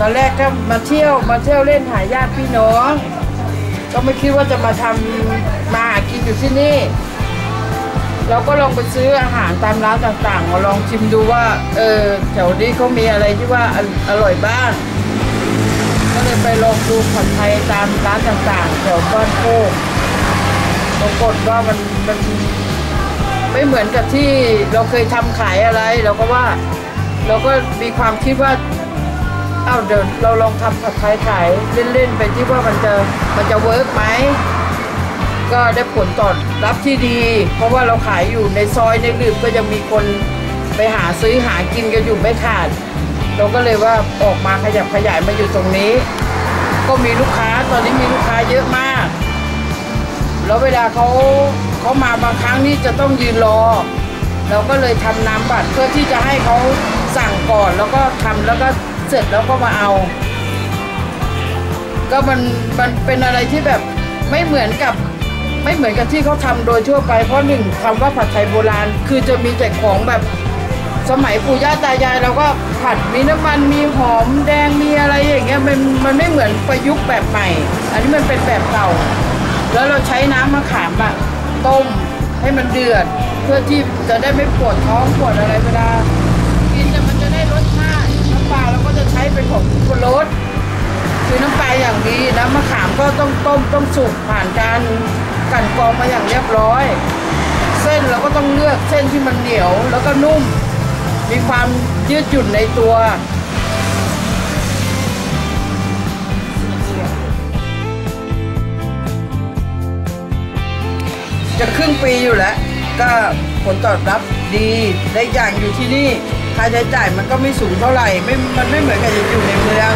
ตอนแรกก็มาเที่ยวมาเที่ยวเล่นหาญาติพี่น้อง ก็ไม่คิดว่าจะมาทำมาหากินอยู่ที่นี่ เราก็ลองไปซื้ออาหารตามร้านต่างๆ มาลองชิมดูว่า เออแถวนี้เขามีอะไรที่ว่าออร่อยบ้างก็เลยไปลองดูผัดไทยตามร้านต่างๆแถวบ้านโคกปรากฏว่ามันมันไม่เหมือนกับที่เราเคยทำขายอะไร เราก็ว่า เราก็มีความคิดว่า อ้าวเดี๋ยวเราลองทำผัดไทยขายเล่นๆไปที่ว่ามันจะมันจะเวิร์กไหมก็ได้ผลตอบรับที่ดี เพราะว่าเราขายอยู่ในซอยในหลืบก็ยังมีคนไปหาซื้อหากินกันอยู่ไม่ขาด เราก็เลยว่าออกมาขยับขยายมาอยู่ตรงนี้ ก็มีลูกค้าตอนนี้มีลูกค้าเยอะมาก แล้วเวลาเขาเขามาบางครั้งนี่จะต้องยืนรอ เราก็เลยทำน้ำบัตรเพื่อที่จะให้เขาสั่งก่อนแล้วก็ทำแล้วก็ เสร็จแล้วก็มาเอา ก็มันมันเป็นอะไรที่แบบไม่เหมือนกับไม่เหมือนกับที่เขาทำโดยทั่วไป เพราะหนึ่งคำว่าผัดไทยโบราณ คือจะมีแต่ของแบบสมัยปู่ย่าตายายเราก็ผัดมีน้ำมันมีหอมแดงมีอะไรอย่างเงี้ยมันมันไม่เหมือนประยุกต์แบบใหม่ อันนี้มันเป็นแบบเก่า แล้วเราใช้น้ำมะขามอะต้มให้มันเดือด เพื่อที่จะได้ไม่ปวดท้องปวดอะไรเวลา ปลาเราก็จะใช้เป็นของคุณรสคือน้ำปลาอย่างดีน้ำมะขามก็ต้องต้มต้องสุกผ่านการกั่นกรองมาอย่างเรียบร้อย เส้นเราก็ต้องเลือกเส้นที่มันเหนียวแล้วก็นุ่ม มีความยืดหยุ่นในตัวจะครึ่งปีอยู่แล้ว ก็ผลตอบรับดีได้อย่างอยู่ที่นี่ ค่าใช้จ่ายมันก็ไม่สูงเท่าไหร่ไม่มันไม่เหมือนกับอยู่ในเมือง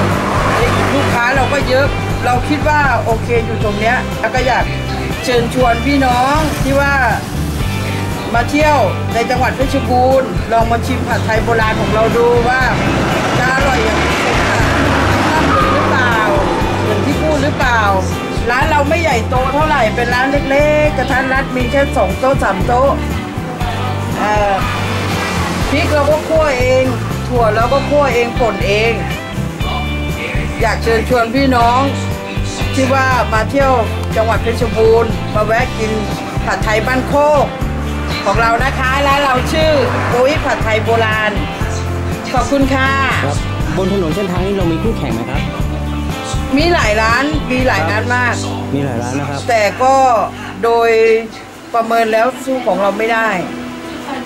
ลูกค้าเราก็เยอะเราคิดว่าโอเคอยู่ตรงเนี้ยแล้วก็อยากเชิญชวนพี่น้องที่ว่ามาเที่ยวในจังหวัดเพชรบูรณ์ลองมาชิมผัดไทยโบราณของเราดูว่าจะอร่อยอย่างที่ค่ะร่ำลือหรือเปล่าอย่างที่พูดหรือเปล่า ร้านเราไม่ใหญ่โตเท่าไหร่เป็นร้านเล็กๆ กระทันรัดมีแค่สองโต๊ะสามโต๊ะเอ่อ พริกเราก็คั่วเอง ถั่วเราก็คั่วเองป่นเอง อยากเชิญชวนพี่น้อง ที่ว่ามาเที่ยวจังหวัดเพชรบูรณ์มาแวะกินผัดไทยบ้านโคกของเรานะคะร้านเราชื่อปุ้ยผัดไทยโบราณ ขอบคุณค่ะครับบนถนนเส้นทางนี้เรามีคู่แข่งไหมครับ มีหลายร้านมีหลายร้านมาก มีหลายร้านนะครับ แต่ก็โดยประเมินแล้วสู้ของเราไม่ได้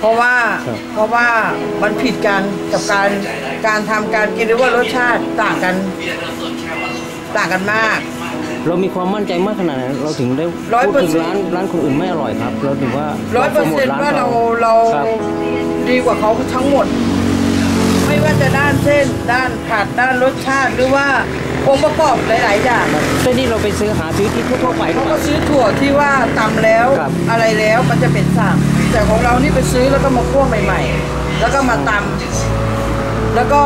เพราะว่าครับเพราะว่ามันผิดกันกับการการทำการกินหรือว่ารสชาติต่างกันต่างกันมาก เรามีความมั่นใจมากขนาดไหนเราถึงได้ร้อยพูดเปอร์ถึเซ็งนต์ร้านร้านคนอื่นไม่อร่อยครับ เราถึงว่าร้อยเปอร์เซ็นต์ว่าเราเราครับดีกว่าเขาทั้งหมด ไม่ว่าจะด้านเส้น ด้านผัดด้านรสชาติหรือว่าองค์ประกอบหลาย ๆ อย่างเส้นนี้เราไปซื้อหาซื้อที่ทั่วๆไปหรือเขาเปก็ล่า ซื้อถั่วที่ว่าตำแล้ว ครับ อะไรแล้วมันจะเป็นสาบ แต่ของเรานี่ไปซื้อแล้วก็มาคั่วใหม่ ๆ แล้วก็มาตำแล้วก็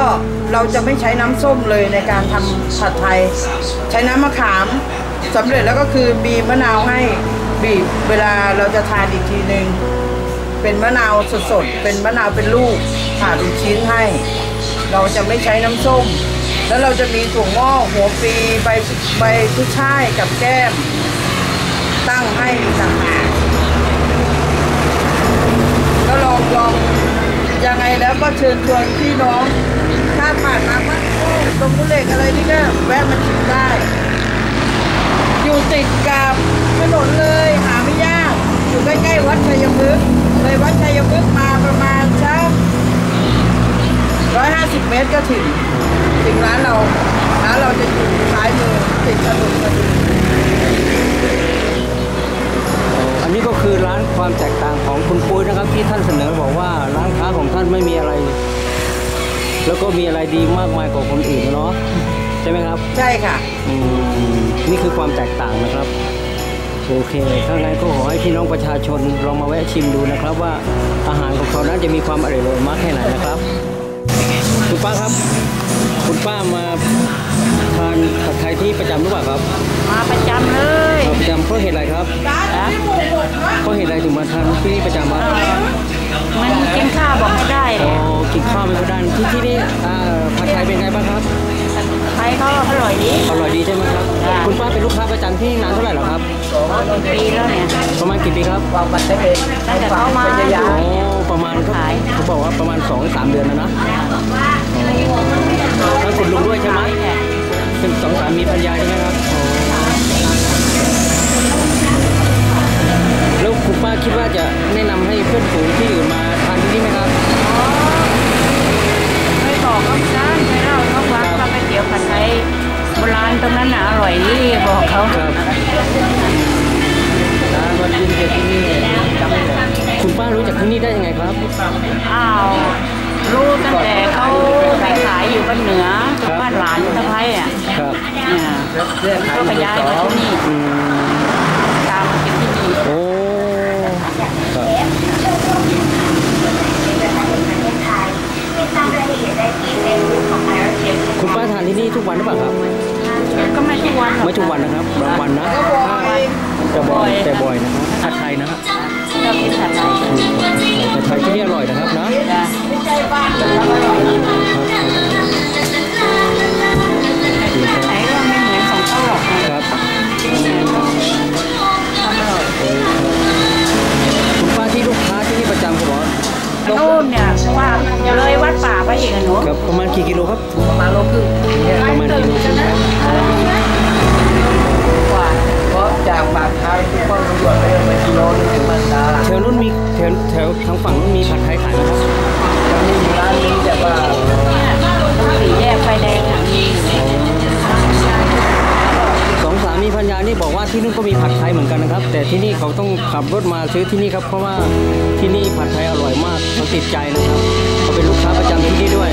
เราจะไม่ใช้น้ำส้มเลยในการทำผัดไทย ใช้น้ำมะขามสำเร็จแล้วก็คือมีมะนาวให้บีบเวลาเราจะทานอีกทีหนึ่งเป็นมะนาวสดๆเป็นมะนาวเป็นลูกผ่าเป็นชิ้นให้ เราจะไม่ใช้น้ำส้ม แล้วเราจะมีถั่วงอกหัวปีใบใบกุ้ยช่ายกับแก้ม ตั้งให้ต่างหากก็ล องลองยังไงแล้วก็เชิญชวนพี่น้อง ถ้าผ่านมาบ้านโอ้ตรงกุเหล็กอะไรนี่ก็แวะมาชิมได้ อยู่ติดกับถนนเลยหาไม่ยาก อยู่ใกล้ๆวัดชัยพฤกษ์เลยวัดชัยพฤกษ์มาประมาณสักร้อยห้าสิบเมตรก็ถึงถึงร้านเราร้านเราจะอยู่ซ้ายมือติดถนนพอดี อันนี้ก็คือร้านความแตกต่างของคุณปุ้ยนะครับ ที่ท่านเสนอบอกว่าร้านค้าของท่านไม่มีอะไร แล้วก็มีอะไรดีมากมายกว่าคนอื่นเนาะใช่ไหมครับใช่ค่ะอืมนี่คือความแตกต่างนะครับโอเคถ้างั้นก็ขอให้พี่น้องประชาชนลองมาแวะชิมดูนะครับ ว่าอาหารของเขานั้นจะมีความอร่อยมากแค่ไหนนะครับคุณป้าครับ คุณป้ามาทานผัดไทยที่ประจำหรือเปล่าครับ มาประจำเลยมาประจำเพราะเหตุอะไรครับ นะเพราะเหตุอะไรถึงมาทานที่นี่ประจำครับมันกินข้าวบอกไม่ได้เลอ๋อยกินข้าวไม่ค่อยได้ที่ที่นี่อ่าผัดไทยเป็นไงบ้างครับผก็อร่อยดีอร่อยดีใช่ไหมครับค่ะคุณป้าเป็นลูกค้าประจำที่นี่นานเท่าไหร่แล้วครับปีแล้วเนี่ยประมาณกี่ปีครับตั้งแต่เข้ามาอยู่โอ้ประมาณเขาขายเขาบอกว่าประมาณ2อสามเดือนแล้วนะทั้งคุณลุงด้วยใช่ไหมค่ะเป็นสองสามีภรรยาใช่ไหมครับ อ้าวรู้ตั้งแต่เขาไปขายอยู่บ้านเหนือกับบ้านหลานสะพ้ายอะครับเนี่ยเรื่องขายก็ไปย้ายมาที่นี่อืมตามมากินที่นี่โอ้ครับคุณป้าทานที่นี่ทุกวันหรือเปล่าครับ ก็ไม่ทุกวันหรอกไม่ทุกวันนะครับบางวันนะก็บอกเองจะบ่อยแต่บ่อยนะครับผัดไทยนะครับชอบกินผัดไทยผัดไทย นู่นเนี่ยว่าเลยวัดป่าไปอีกอะหนูครับประมาณกี่กิโลครับประมาณโลครึ่งเนี่ยประมาณกิโลครึ่งกว่าเพราะจากปากทางที่ป้อมตำรวจไปไปกิโลนึงถึงมันดาแถวนู้นมีแถวแถวทางฝั่งนู้นมีผัดไทยขายไหมครับ แต่ที่นี่เขาต้องขับรถมาซื้อที่นี่ครับ เพราะว่าที่นี่ผัดไทยอร่อยมากเขาติดใจนะครับเขาเป็นลูกค้าประจำที่นี่ด้วย